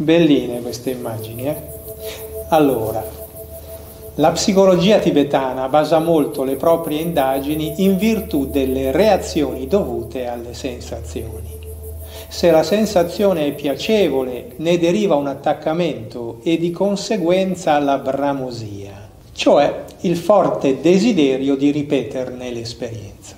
Belline queste immagini, eh? Allora, la psicologia tibetana basa molto le proprie indagini in virtù delle reazioni dovute alle sensazioni. Se la sensazione è piacevole, ne deriva un attaccamento e di conseguenza la bramosia, cioè il forte desiderio di ripeterne l'esperienza.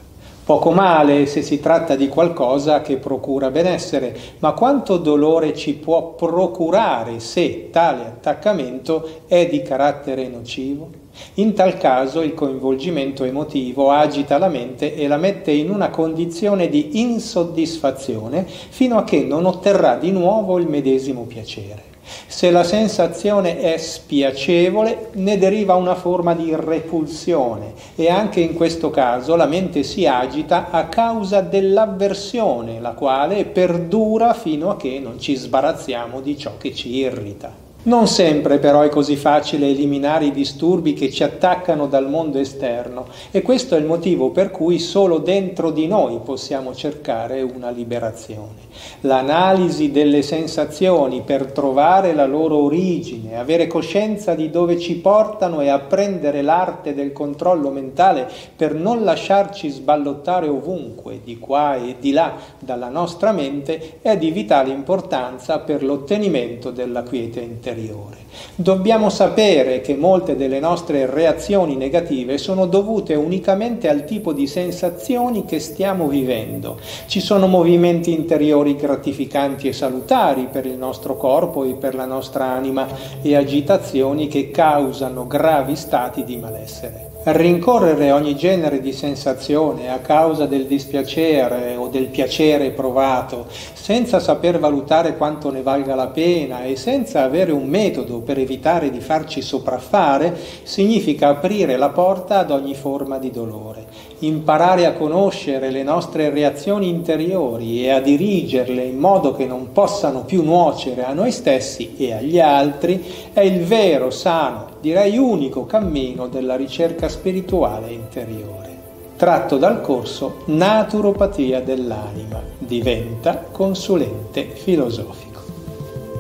Poco male se si tratta di qualcosa che procura benessere, ma quanto dolore ci può procurare se tale attaccamento è di carattere nocivo? In tal caso il coinvolgimento emotivo agita la mente e la mette in una condizione di insoddisfazione fino a che non otterrà di nuovo il medesimo piacere. Se la sensazione è spiacevole, ne deriva una forma di repulsione e anche in questo caso la mente si agita a causa dell'avversione, la quale perdura fino a che non ci sbarazziamo di ciò che ci irrita. Non sempre però è così facile eliminare i disturbi che ci attaccano dal mondo esterno e questo è il motivo per cui solo dentro di noi possiamo cercare una liberazione. L'analisi delle sensazioni per trovare la loro origine, avere coscienza di dove ci portano e apprendere l'arte del controllo mentale per non lasciarci sballottare ovunque, di qua e di là, dalla nostra mente è di vitale importanza per l'ottenimento della quiete interiore interiore. Dobbiamo sapere che molte delle nostre reazioni negative sono dovute unicamente al tipo di sensazioni che stiamo vivendo. Ci sono movimenti interiori gratificanti e salutari per il nostro corpo e per la nostra anima e agitazioni che causano gravi stati di malessere. Rincorrere ogni genere di sensazione a causa del dispiacere o del piacere provato, senza saper valutare quanto ne valga la pena e senza avere un metodo per evitare di farci sopraffare, significa aprire la porta ad ogni forma di dolore. Imparare a conoscere le nostre reazioni interiori e a dirigerle in modo che non possano più nuocere a noi stessi e agli altri è il vero, sano, direi unico cammino della ricerca spirituale interiore. Tratto dal corso Naturopatia dell'anima, diventa consulente filosofico.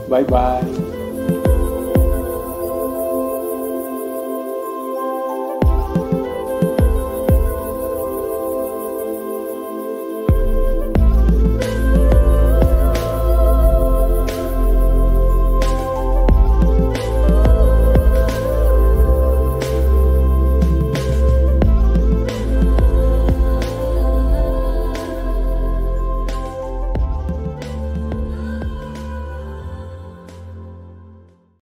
Bye bye.